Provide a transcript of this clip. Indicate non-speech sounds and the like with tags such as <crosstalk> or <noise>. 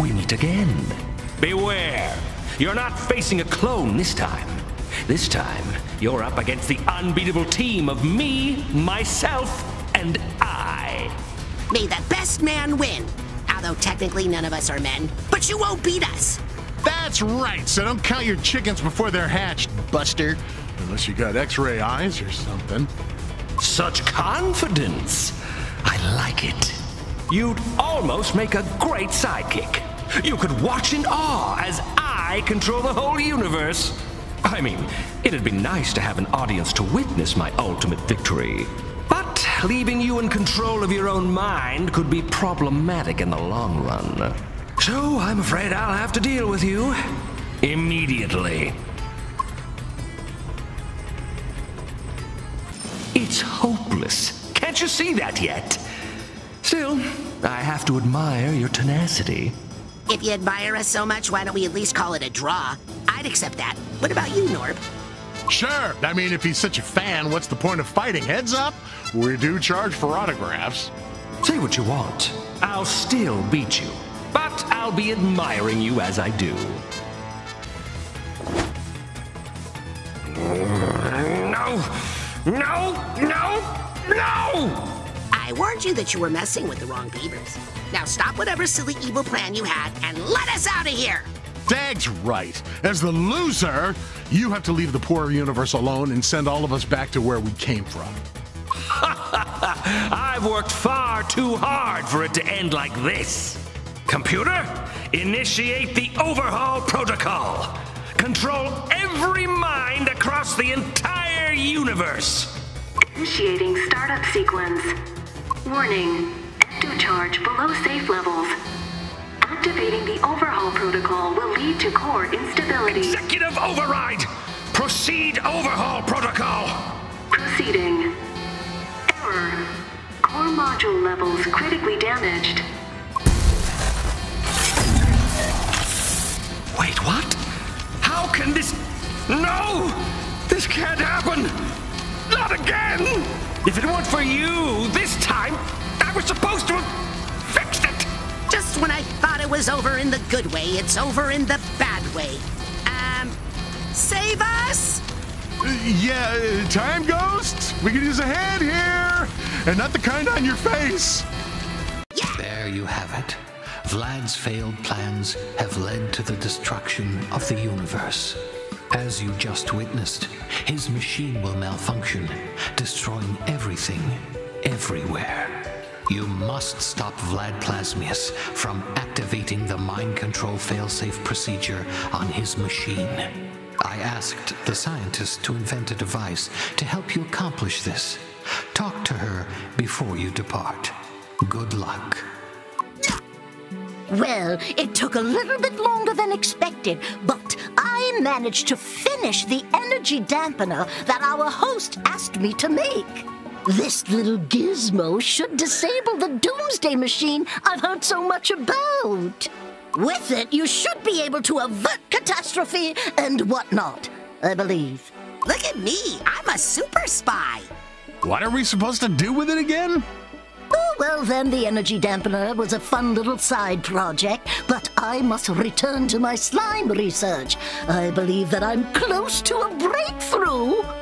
we meet again. Beware, you're not facing a clone this time. This time, you're up against the unbeatable team of me, myself, and I. May the best man win. Although technically none of us are men, but you won't beat us. That's right, so don't count your chickens before they're hatched, Buster. Unless you got x-ray eyes or something. Such confidence. I like it. You'd almost make a great sidekick. You could watch in awe as I control the whole universe. I mean, it'd be nice to have an audience to witness my ultimate victory. But leaving you in control of your own mind could be problematic in the long run. So I'm afraid I'll have to deal with you immediately. It's hopeless. Can't you see that yet? Still, I have to admire your tenacity. If you admire us so much, why don't we at least call it a draw? I'd accept that. What about you, Norb? Sure. I mean, if he's such a fan, what's the point of fighting? Heads up, we do charge for autographs. Say what you want. I'll still beat you. But I'll be admiring you as I do. No! No! No! No! I warned you that you were messing with the wrong beavers. Now stop whatever silly evil plan you had and let us out of here! Dag's right. As the loser, you have to leave the poor universe alone and send all of us back to where we came from. <laughs> I've worked far too hard for it to end like this. Computer, initiate the overhaul protocol. Control every mind across the entire universe. Initiating startup sequence. Warning. Ecto charge below safe levels. Activating the overhaul protocol will lead to core instability. Executive override! Proceed overhaul protocol! Proceeding. Error. Core module levels critically damaged. Wait, what? How can this. No! This can't happen! Not again! If it weren't for you this time, I was supposed to have fixed it! Just when I thought it was over in the good way, it's over in the bad way. Um, save us? Uh, yeah, uh, time ghosts. We could use a hand here, and not the kind on your face. There you have it. Vlad's failed plans have led to the destruction of the universe. As you just witnessed, his machine will malfunction, destroying everything, everywhere. You must stop Vlad Plasmius from activating the mind control failsafe procedure on his machine. I asked the scientist to invent a device to help you accomplish this. Talk to her before you depart. Good luck. Well, it took a little bit longer than expected, but I managed to finish the energy dampener that our host asked me to make. This little gizmo should disable the doomsday machine I've heard so much about. With it, you should be able to avert catastrophe and whatnot, I believe. Look at me, I'm a super spy. What are we supposed to do with it again? Well, then the energy dampener was a fun little side project, but I must return to my slime research. I believe that I'm close to a breakthrough.